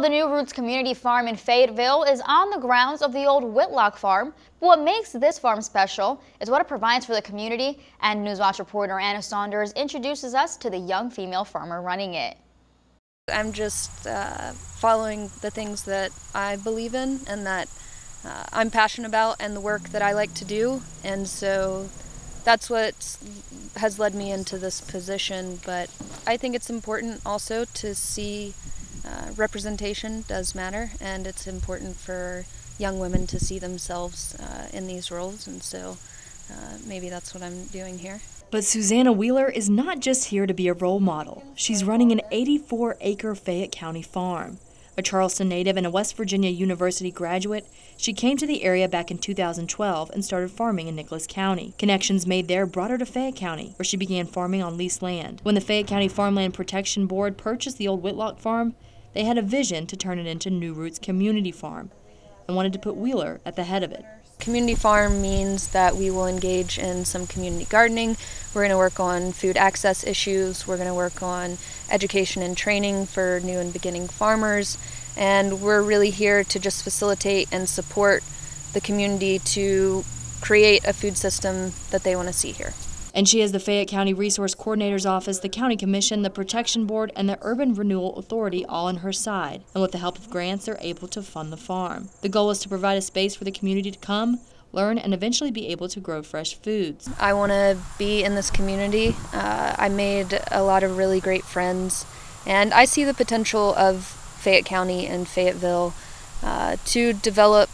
The New Roots Community Farm in Fayetteville is on the grounds of the old Whitlock Farm. But what makes this farm special is what it provides for the community, and Newswatch reporter Anna Saunders introduces us to the young female farmer running it. I'm just uh, following the things that I believe in and that uh, I'm passionate about and the work that I like to do, and so that's what has led me into this position. But I think it's important also to see uh, representation does matter, and it's important for young women to see themselves uh, in these roles, and so uh, maybe that's what I'm doing here. But Susanna Wheeler is not just here to be a role model. She's running an 84 acre Fayette County farm. A Charleston native and a West Virginia University graduate, she came to the area back in 2012 and started farming in Nicholas County. Connections made there brought her to Fayette County, where she began farming on leased land. When the Fayette County Farmland Protection Board purchased the old Whitlock farm, they had a vision to turn it into New Roots Community Farm and wanted to put Wheeler at the head of it. Community farm means that we will engage in some community gardening. We're going to work on food access issues. We're going to work on education and training for new and beginning farmers. And we're really here to just facilitate and support the community to create a food system that they want to see here. And she has the Fayette County Resource Coordinator's Office, the County Commission, the Protection Board, and the Urban Renewal Authority all on her side. And with the help of grants, they're able to fund the farm. The goal is to provide a space for the community to come, learn, and eventually be able to grow fresh foods. I want to be in this community. Uh, I made a lot of really great friends, and I see the potential of Fayette County and Fayetteville uh, to develop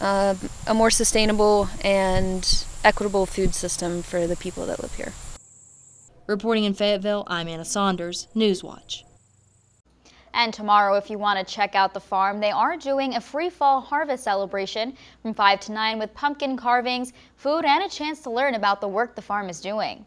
uh, a more sustainable and equitable food system for the people that live here. Reporting in Fayetteville, I'm Anna Saunders, Newswatch. And tomorrow, if you want to check out the farm, they are doing a free fall harvest celebration from 5 to 9 with pumpkin carvings, food, and a chance to learn about the work the farm is doing.